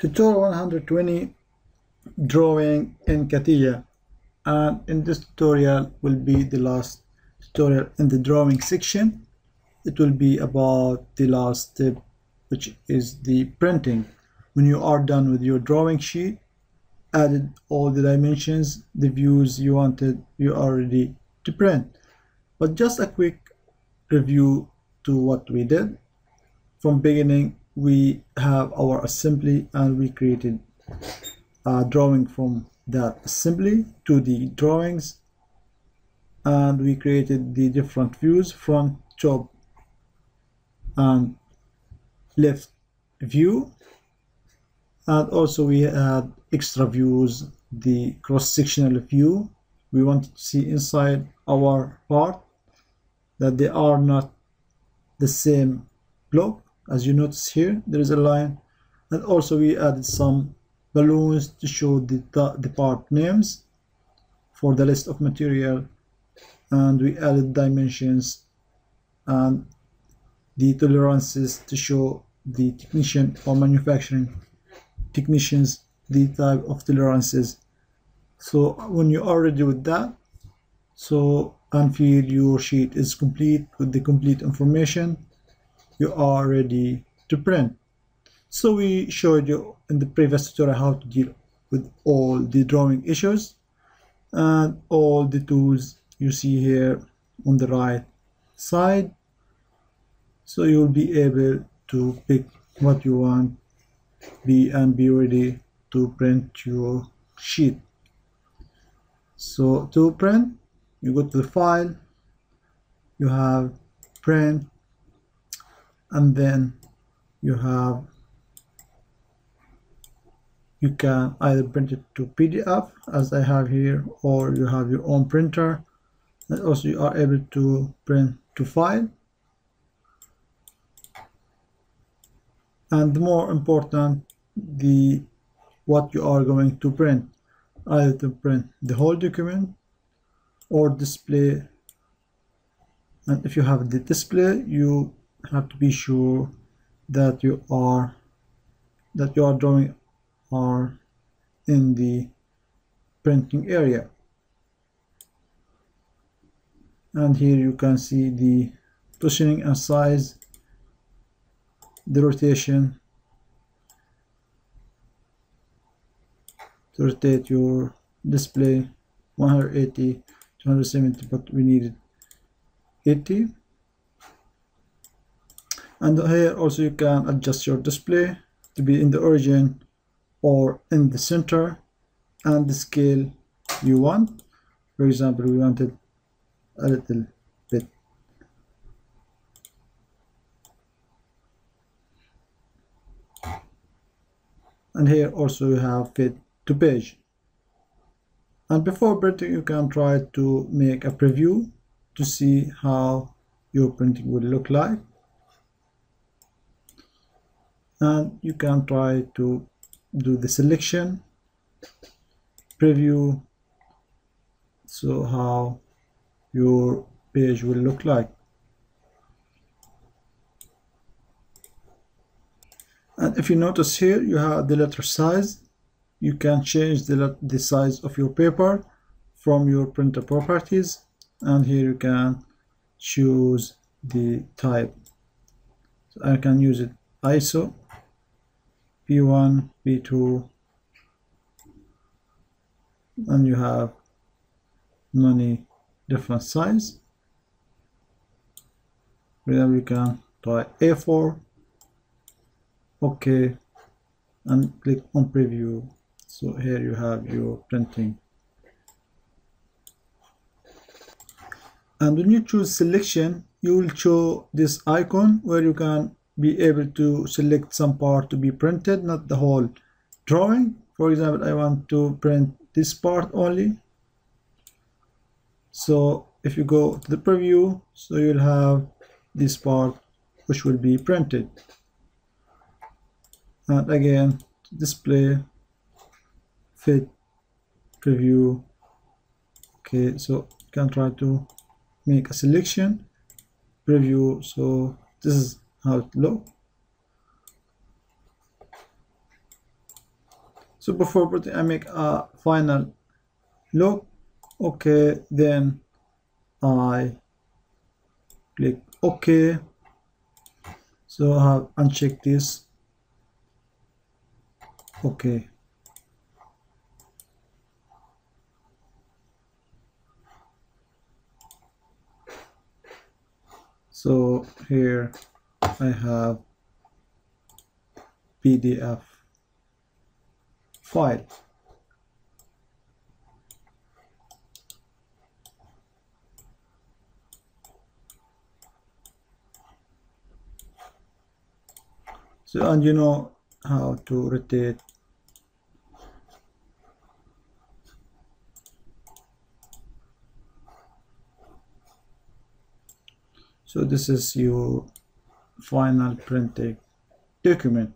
Tutorial 120 drawing in CATIA and in this tutorial will be the last tutorial in the drawing section. It will be about the last step which is the printing. When you are done with your drawing sheet added all the dimensions the views you wanted you are ready to print. But just a quick review to what we did. From beginning we have our assembly and we created a drawing from that assembly to the drawings and we created the different views front top and left view. And also we had extra views the cross-sectional view. We wanted to see inside our part that they are not the same block as you notice here there is a line and also we added some balloons to show the, the part names for the list of material. And we added dimensions and the tolerances to show the technician or manufacturing technicians the type of tolerances. So when you are ready with that so and feel your sheet is complete with the complete information you are ready to print so we showed you in the previous tutorial how to deal with all the drawing issues and all the tools you see here on the right side. So you will be able to pick what you want be and be ready to print your sheet. So to print you go to the file you have print and then you have you can either print it to PDF as I have here or you have your own printer. And also you are able to print to file. And more important the what you are going to print either to print the whole document or display. And if you have the display you have to be sure that you are that you are drawing are in the printing area. And here you can see the positioning and size the rotation. To rotate your display 180 270 but we needed 80 and here also you can adjust your display to be in the origin or in the center and the scale you want. For example we wanted a little bit and here also you have fit to page. And before printing you can try to make a preview to see how your printing will look like and you can try to do the selection preview so how your page will look like. And if you notice here you have the letter size. You can change the, the size of your paper from your printer properties. And here you can choose the type. So I can use it ISO P1, P2 and you have many different size. Then we can try A4 OK and click on preview. So here you have your printing. And when you choose selection you will show this icon where you can be able to select some part to be printed not the whole drawing. For example I want to print this part only. So if you go to the preview so you'll have this part which will be printed. And again display fit preview. Okay so you can try to make a selection preview. So this is how it look so before I make a final look. Okay then I click OK. So I have uncheck this. Okay so here I have PDF file. So and you know how to rotate. So this is your final printed document